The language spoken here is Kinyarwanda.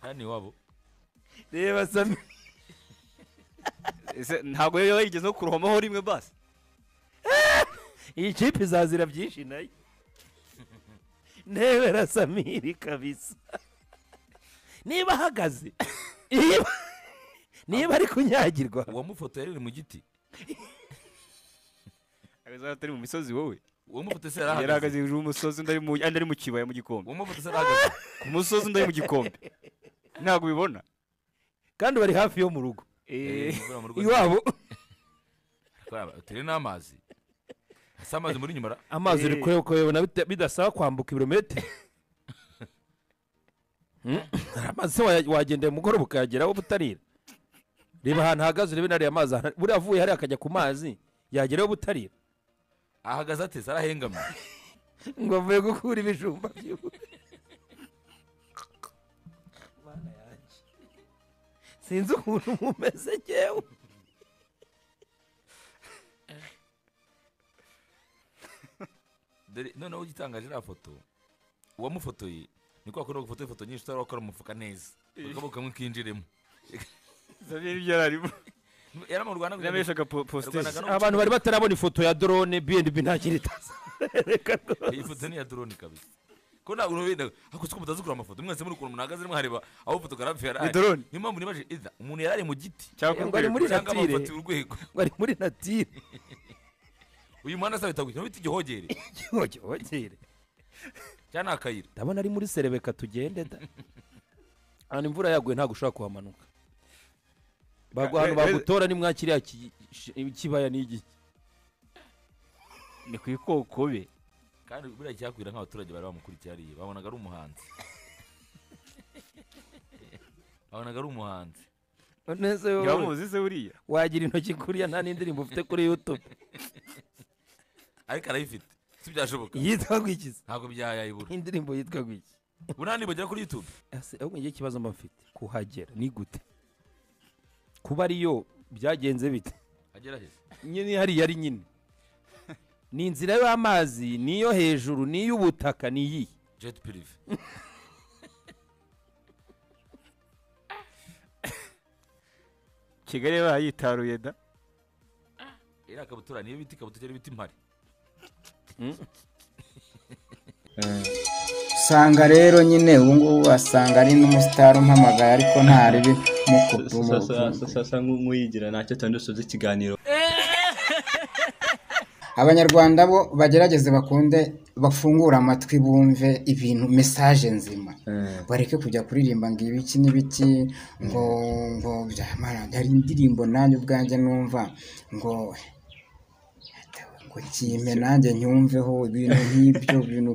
hano iwabo reba sami Ese ntabwo yari yigeze no kurohomaho rimwe basi iyi kipe izazira byinshi na yo ntebera samiri kabisa niba ahagaze niba ari kunyagirwa uwamufoto yari uri mu giti agazaba atari mu misozi wowe uwamufoto se yari yarahagaze ahagaze hejuru y'umusozi undi ari mu ari mu kibaya mu gikombe. Uwamufoto se yarahagaze ku musozi undi ari mu gikombe. Ntabwo ubibona. Kandi bari hafi yo mu rugo. Eh, rugo iwabo. Turi n'amazi. Asa amazi muri nyuma ra amazi uri Eh. kuyabona bidasaba kwambuka ibirometero. Hmm? amazi wagendera umugoroba ukayageraho butarira reba ahantu ahagaze urebe nariya mazi buriya avuye hariya akajya ku mazi yageraho butarira ahagaze ate se arahengamye ngo avuye gukura ibijumba yanjye. sinzi ukuntu mumeze ngewe dore noneho ugitangaje iriya foto uwamufotoye ni kwa kundi gufotora ifoto nyinshi utari wakora umufuka neza. Akaboko kamwe kinjiremo. Ibyo arimo. Yari mu rwanda yabeshaga positeri Yarwanaga no abantu bari batarabona ifoto ya drone bnb nta kindi itaza iyi foto ni iya drone kabisa ko ntabwo nubenda hakuze ko mutazi kureba amafoto mwese muri ukuntu muhagaze mwareba aho fotogarafi yari ari drone? niyo mpamvu nibaje ida umuntu yari ari mu giti cyangwa ngo ari muri natire ngo ari muri natire uyu muhanda asa bitagukina bita igihogere cyogere cyangwa ni akayira ndabona ari muri serebeka tugende da ahantu imvura yaguye ntabwo ushobora kuhamanuka Ahantu we- we- bagutora ni mwa kiriya ki- shi- kibaya ni igiki ni ku ikokobe kandi buriya cyakwira nk'abaturage bari bamukurikiye hariya babonaga ari umuhanzi. Babonaga ari umuhanzi. Neza wowe se buriya wagira intoki kuriya nta n'indirimbo ufite kuri youtube. Ariko arayifite. Si byashoboka. Yitwa gwikiza. Ntabwo byayayibura indirimbo yitwa gwiki ubu nta bagera kuri youtube. Ese ahubwo ngiye ikibazo mba mfite. Kuhagera ni gute? Kuba ariyo byagenze bite? Nyine hariya ari nyine. Ni inzira y'amazi niyo hejuru n'iy'ubutaka ni iyihe jet pirive kigali yabaye yitaruye da. Iriya kabutura niyo bita ikabutura cyangwa bita impari usanga rero nyine ubu ngubu wasanga ari n'umusitari umpamagaye ariko ntaribi sasa nk'uyigira ntacyo tundi dusoza ikiganiro abanyarwanda bo bagerageze bakunde bafungure amatwi bumve ibintu mesaje nzima bareke kujya kuririmba ngo ibiki n'ibiki ngo ngo hari indirimbo nanjye ubwanjye numva ngo ngo kimpe nanjye nyumveho ibintu nk'ibyo bintu